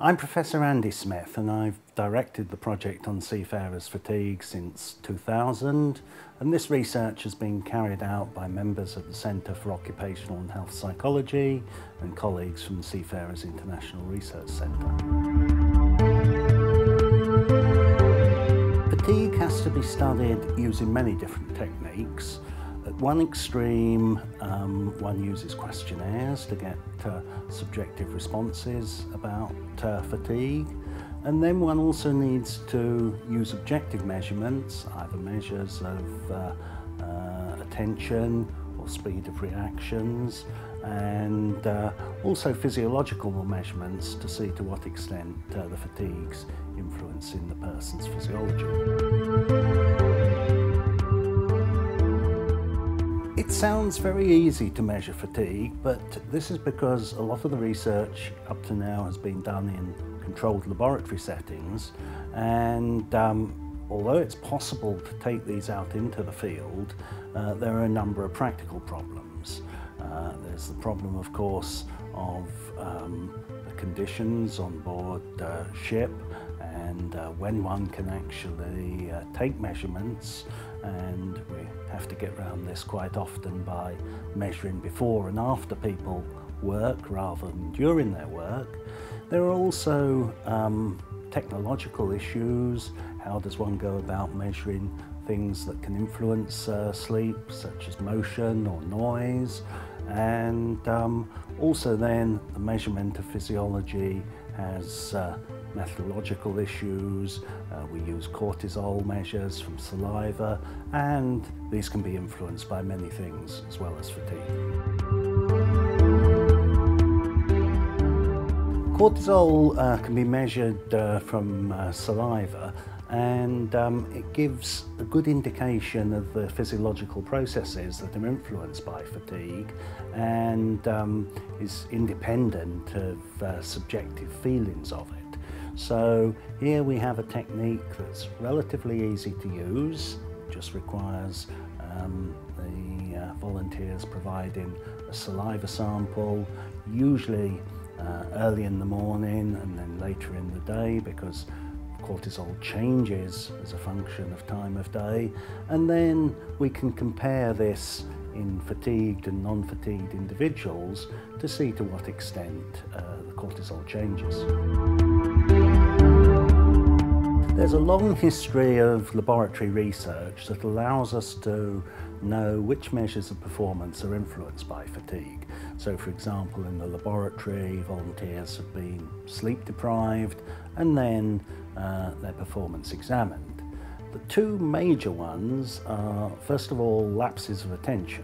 I'm Professor Andy Smith and I've directed the project on seafarers fatigue since 2000 and this research has been carried out by members of the Centre for Occupational and Health Psychology and colleagues from the Seafarers International Research Centre. Fatigue has to be studied using many different techniques one extreme, um, one uses questionnaires to get uh, subjective responses about uh, fatigue. And then one also needs to use objective measurements, either measures of uh, uh attention or speed of reactions, and uh, also physiological measurements to see to what extent uh, the fatigues influencing the person's physiology. It sounds very easy to measure fatigue, but this is because a lot of the research up to now has been done in controlled laboratory settings and um, although it's possible to take these out into the field, uh, there are a number of practical problems. Uh, there's the problem, of course, of um, conditions on board uh, ship and uh, when one can actually uh, take measurements and we have to get around this quite often by measuring before and after people work rather than during their work. There are also um, technological issues. How does one go about measuring things that can influence uh, sleep, such as motion or noise? And um, also then the measurement of physiology has uh, methodological issues, uh, we use cortisol measures from saliva, and these can be influenced by many things as well as fatigue. Cortisol uh, can be measured uh, from uh, saliva and um, it gives a good indication of the physiological processes that are influenced by fatigue and um, is independent of uh, subjective feelings of it. So here we have a technique that's relatively easy to use, just requires um, the uh, volunteers providing a saliva sample, usually uh, early in the morning and then later in the day because cortisol changes as a function of time of day and then we can compare this in fatigued and non-fatigued individuals to see to what extent uh, the cortisol changes. There's a long history of laboratory research that allows us to know which measures of performance are influenced by fatigue. So for example, in the laboratory, volunteers have been sleep deprived and then uh, their performance examined. The two major ones are, first of all, lapses of attention.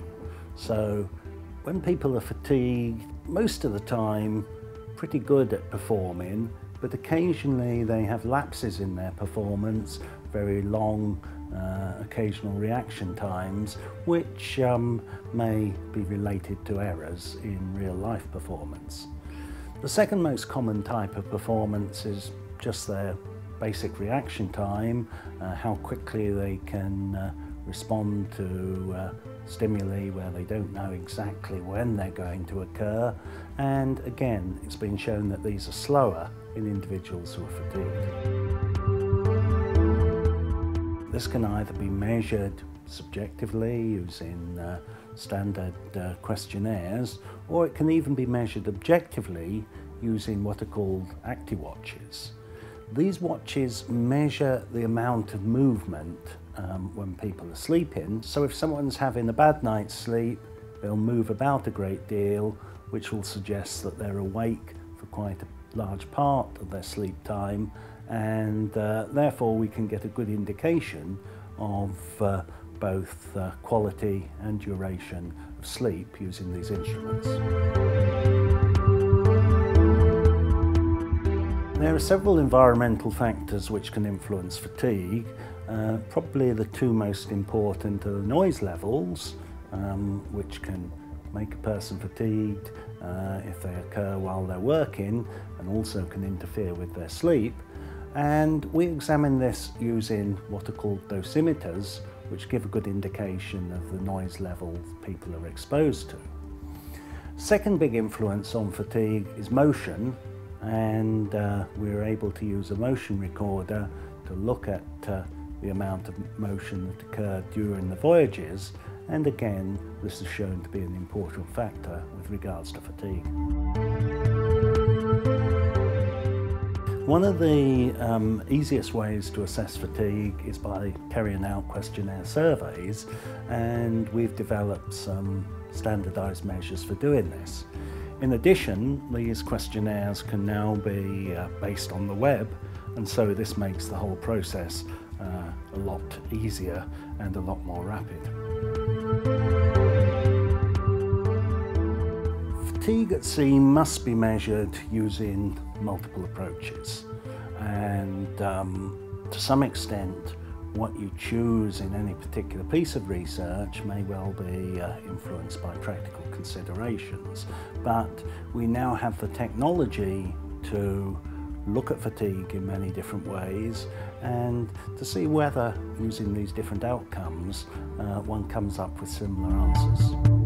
So when people are fatigued, most of the time, pretty good at performing, but occasionally they have lapses in their performance, very long uh, occasional reaction times, which um, may be related to errors in real life performance. The second most common type of performance is just their basic reaction time, uh, how quickly they can uh, respond to uh, stimuli where they don't know exactly when they're going to occur. And again, it's been shown that these are slower in individuals who are fatigued. This can either be measured subjectively using uh, standard uh, questionnaires, or it can even be measured objectively using what are called ActiWatches. These watches measure the amount of movement um, when people are sleeping. So if someone's having a bad night's sleep, they'll move about a great deal, which will suggest that they're awake for quite a large part of their sleep time, and uh, therefore we can get a good indication of uh, both uh, quality and duration of sleep using these instruments. There are several environmental factors which can influence fatigue. Uh, probably the two most important are noise levels, um, which can make a person fatigued uh, if they occur while they're working and also can interfere with their sleep. And we examine this using what are called dosimeters, which give a good indication of the noise level people are exposed to. Second big influence on fatigue is motion, and uh, we were able to use a motion recorder to look at uh, the amount of motion that occurred during the voyages and again this is shown to be an important factor with regards to fatigue. One of the um, easiest ways to assess fatigue is by carrying out questionnaire surveys and we've developed some standardised measures for doing this. In addition, these questionnaires can now be uh, based on the web and so this makes the whole process uh, a lot easier and a lot more rapid. Fatigue at sea must be measured using multiple approaches and um, to some extent what you choose in any particular piece of research may well be uh, influenced by practical considerations but we now have the technology to look at fatigue in many different ways and to see whether using these different outcomes uh, one comes up with similar answers.